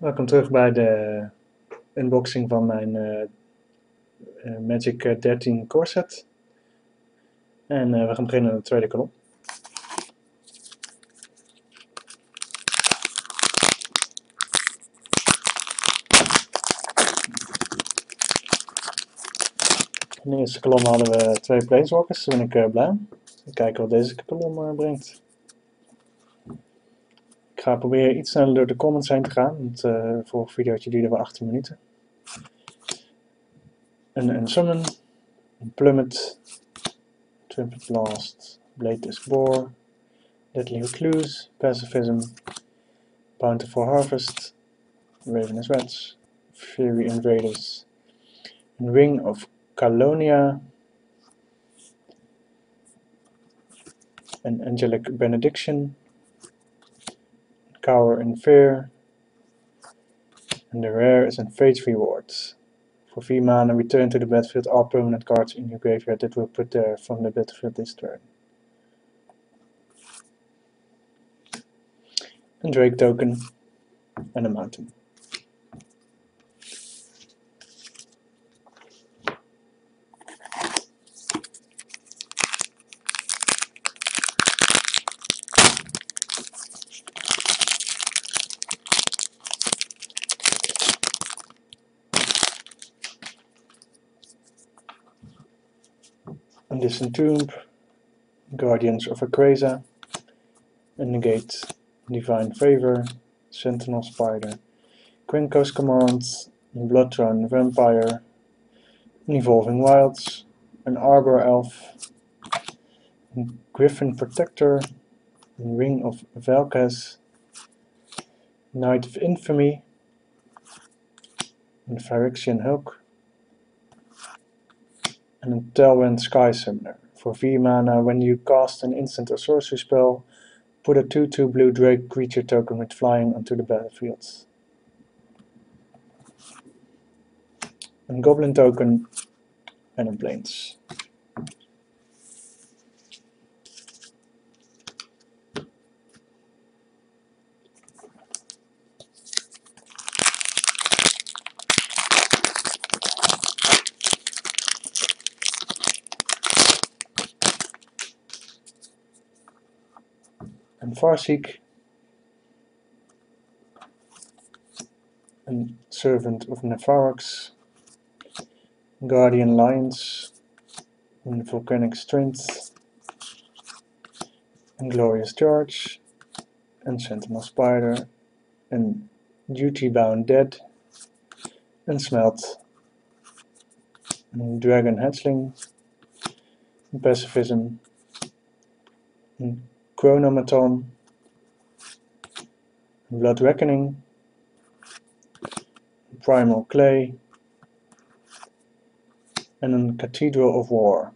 Welkom terug bij de unboxing van mijn uh, uh, Magic 13 core set. En uh, we gaan beginnen aan de tweede kolom. In de eerste kolom hadden we twee planeswalkers, daar ben ik blij om. Kijken wat deze kolom brengt. Ik ga proberen iets sneller door de comments heen te gaan, want uh, vorige video duurde wel 18 minuten. Een, een Summon, een Plummet, Trumpet Blast, Blade Bore, Deadly Recluse, Pacifism, Bountiful Harvest, Ravenous Rats, Fury Invaders, Ring of Calonia, an Angelic Benediction, Cower in Fear. And the rare is in Fate's Rewards. For 4 mana, return to the battlefield all permanent cards in your graveyard that were put there from the battlefield this turn. A Drake token and a mountain. Disentomb, Guardians of Akreza, Negate Divine Favor, Sentinel Spider, Quinko's Command, Bloodrun Vampire, Evolving Wilds, an Arbor Elf, Griffin Protector, Ring of Velkas, Knight of Infamy, and Phyrexian Hulk, and a Tailwind Sky Summoner. For 4 mana, uh, when you cast an instant or sorcery spell, put a 2-2 blue Drake creature token with flying onto the battlefield. A Goblin token and a Plains. Farseek, een Servant of Nepharax, Guardian Lions, een Volcanic Strength, and Glorious Charge, and Sentinel Spider, and Duty Bound Dead, and Smelt, een Dragon Hatchling, een Pacifism, een Chronomaton, Blood Reckoning, Primal Clay and een Cathedral of War.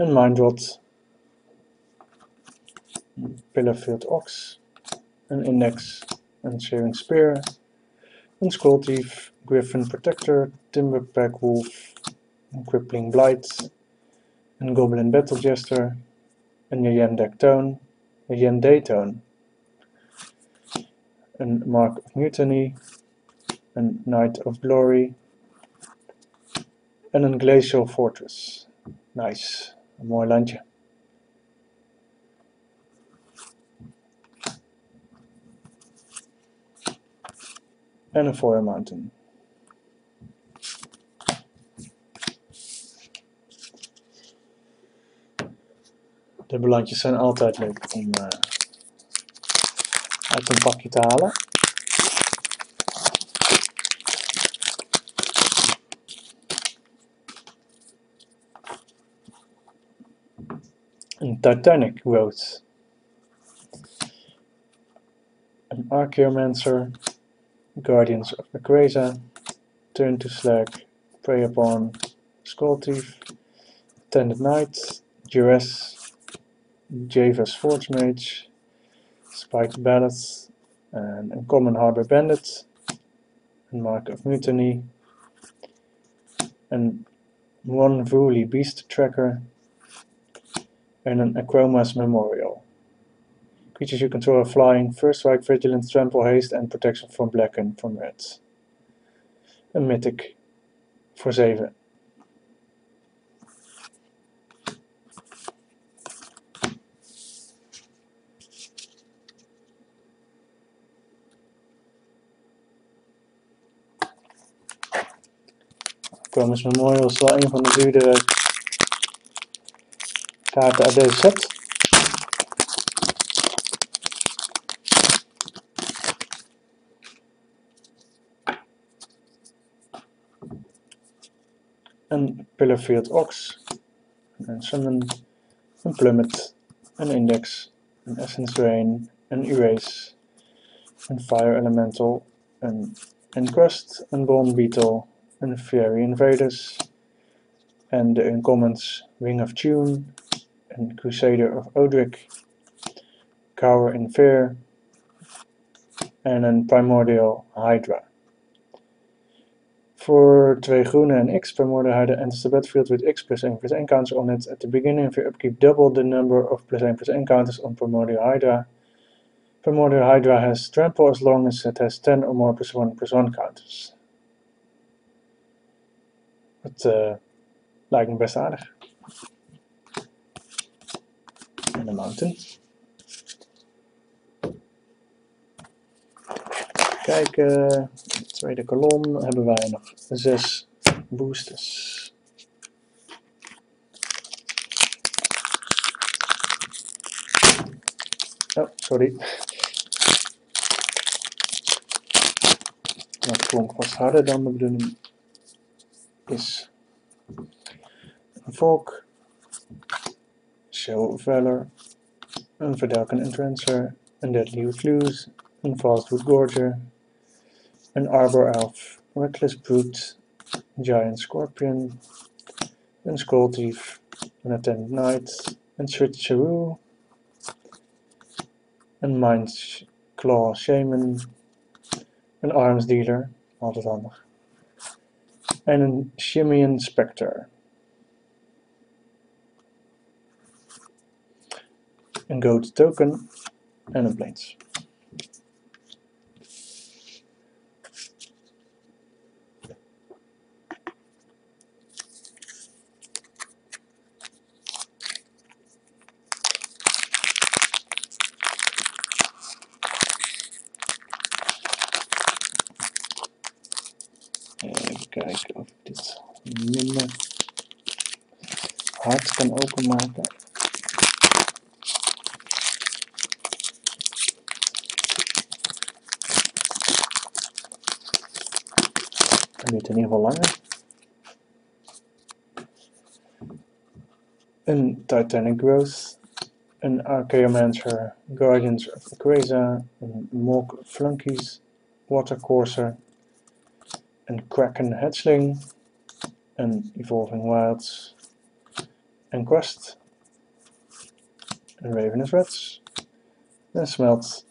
and mind.rot, pillar field ox, an index. And shearing spear, and scroll thief, griffin protector, timber pack wolf, and crippling blight, and goblin battle jester, and a yam deck tone, a yam day tone, and mark of mutiny, and knight of glory, and a glacial fortress. Nice. Een mooi landje. En een Foyer Mountain. De belandjes zijn altijd leuk om uh, uit een pakje te halen. Een Titanic Road, An Archaeomancer, Guardians of Necreza, turn to slag, prey upon, skull thief, attended knight, duress, Java's forge mage, spiked ballots, and uncommon harbor bandit, and mark of mutiny, and one Vuli beast tracker, and an Acromas memorial. Creatures you control are flying, first strike, vigilance, trample, haste, and protection from black and from reds. Een mythic voor 7. Promise Memorial is wel een van de duurdere set. Een Pillarfield Ox, een Summon, een Plummet, een Index, een Essence Drain, een Erase, een Fire Elemental, een Encrust, een Bone Beetle, een Fairy Invaders, en de Uncommons Wing of Tune, een Crusader of Odric, Cower in Fear, en een Primordial Hydra. Voor 2 groene en X Primordial Hydra enters the battlefield with X plus 1 plus 1 counters on it. At the beginning of your upkeep, double the number of plus 1 plus 1 counters on Primordial Hydra. Primordial Hydra has trample as long as it has 10 or more plus 1 plus 1 counters. Dat uh, lijkt me best aardig. En de mountain. Kijken, tweede kolom hebben wij nog zes boosters. Oh, sorry. Dat klonk wat harder dan de bedoeling is. Een volk, Show Valor, een Verdelken Entrancer, een Deadly Recluse, een Fastwood Gorger, een Arbor Elf, Reckless Brute, Giant Scorpion, een Skull Thief, een Attendant Knight, een Switcheroo, een Mind Claw Shaman, een Arms Dealer, altijd handig, en een Shimmyan Spectre. Een Goat Token en een Plains. Even kijken of ik dit minder hard kan openmaken. Het duurt in ieder geval langer. Een Titanic Growth, een Archaeomancer, Guardians of the Quasar, een Mork Flunkies, Watercourser, een Kraken Hatchling, een Evolving Wilds, een Quest, een Ravenous Rats, een Smelt,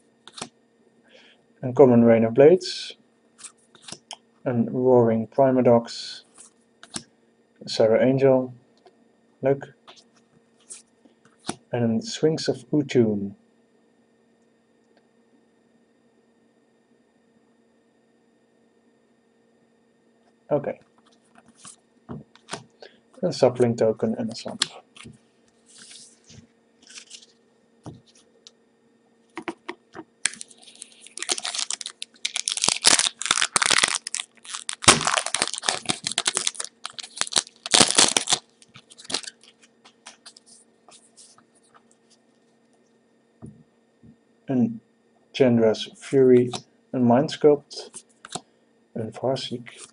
een Common Rain of Blades, and Roaring Primadox, Sarah Angel, Luke, and Swings of Utune. Okay. A sapling token and a sample. Chandra's Fury, een Mindsculpt, een Farseek,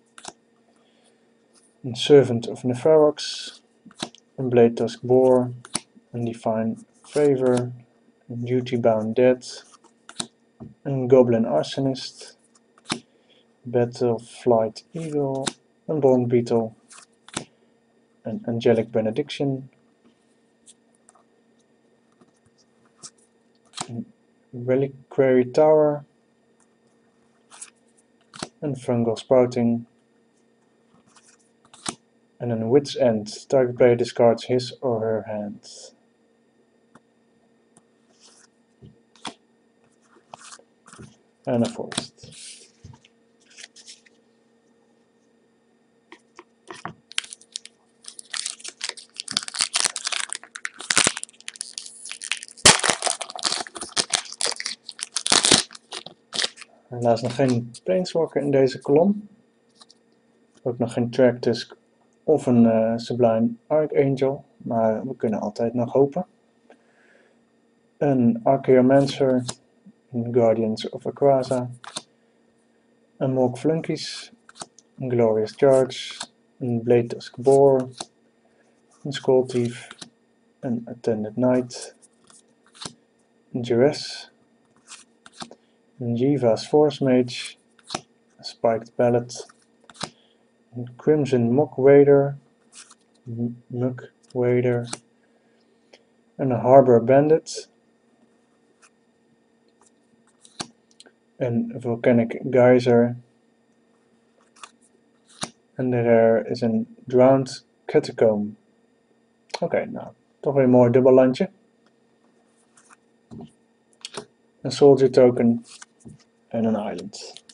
een Servant of Neferox, een Blade Tusk Boar, een Divine Favor, een Duty Bound Dead, een Goblin Arsonist, Battle Flight Eagle, een Bond Beetle, een Angelic Benediction, Reliquary Tower, and Fungal Sprouting, en een Wit's End. Target player discards his or her hand. And a forest. Helaas nog geen Planeswalker in deze kolom. Ook nog geen Tractus of een uh, Sublime Archangel, maar we kunnen altijd nog hopen. Een Archaeomancer, een Guardians of Aquaza, een Mork Flunkies, een Glorious Charge, een Blade Tusk Boar, een Skull Thief, een Attended Knight, een Duress, een Jiva's Force Mage, Spiked Pallet, Crimson Mock Wader, Muck Wader, een Harbor Bandit, een Volcanic Geyser, en de rare is een Drowned Catacomb. Oké, nou, toch weer een mooi dubbellandje. Een Soldier Token en een Island.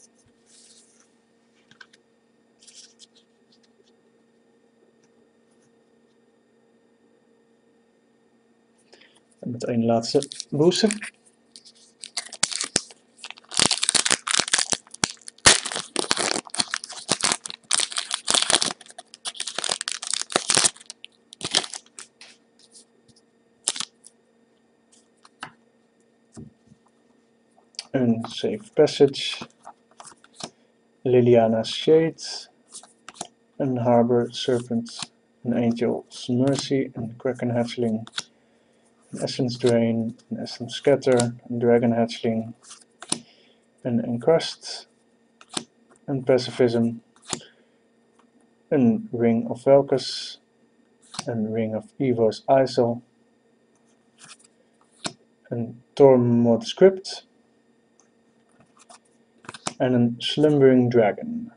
En meteen laatste booster. Safe Passage, Liliana's Shade, een Harbor Serpent, een Angel's Mercy, een Kraken Hatchling, een Essence Drain, een Essence Scatter, een Dragon Hatchling, een Encrust, een Pacifism, een Ring of Velkus, een Ring of Evo's Isle, een Tormod Script en een Slumbering Dragon.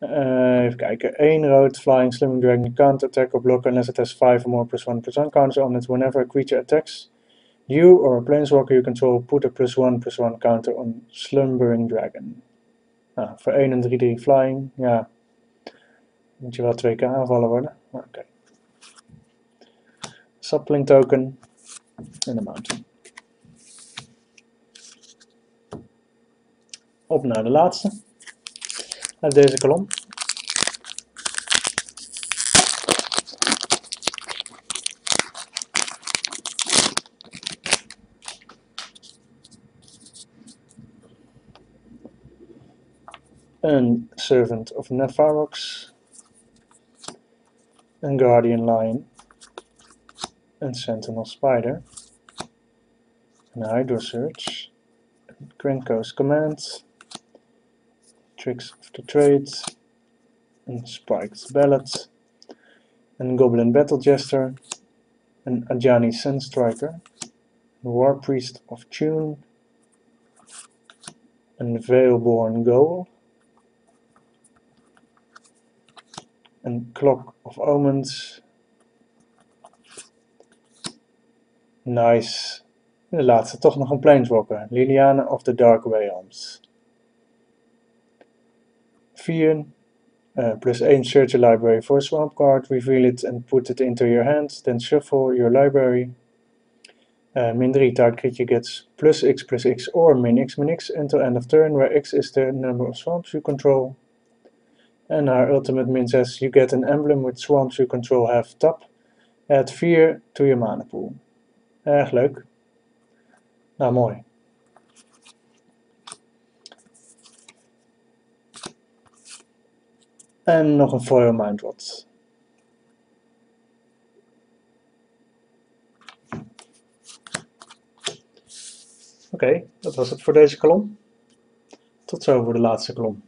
Uh, even kijken. 1 rood flying Slumbering Dragon. Can't attack or block unless it has 5 or more plus 1 plus 1 counters on it. Whenever a creature attacks you or a planeswalker you control, put a plus 1 plus 1 counter on Slumbering Dragon. Nou, voor 1 en 3 3 flying, ja. Moet je wel twee keer aanvallen worden. Oké. Okay. Sapling token en de mountain. Op naar de laatste. Uit deze kolom. Een Servant of Nefarox, een Guardian Lion, een Sentinel Spider, een Hydro Search, Krenko's Command, Of the Trades, een Spiked Ballad, een Goblin Battle Jester, een Ajani Sunstriker, een War Priest of Tune, een Veilborn Goal, een Clock of Omens, nice, de laatste toch nog een Planeswalker, Liliana of the Dark Realms. 4 uh, plus 1 search a library for a swamp card, reveal it and put it into your hand, then shuffle your library. Uh, min 3, target creature gets plus x plus x or min x min x until end of turn, where x is the number of swamps you control. And our ultimate min says you get an emblem with swamps you control have top. Add 4 to your mana pool. Erg leuk. Nou, mooi. En nog een foil mind rod. Oké, dat was het voor deze kolom. Tot zo voor de laatste kolom.